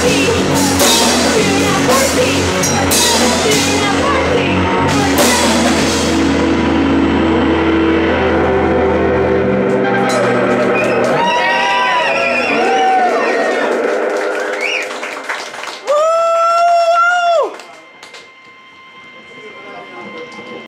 You're not worthy. You're not worthy.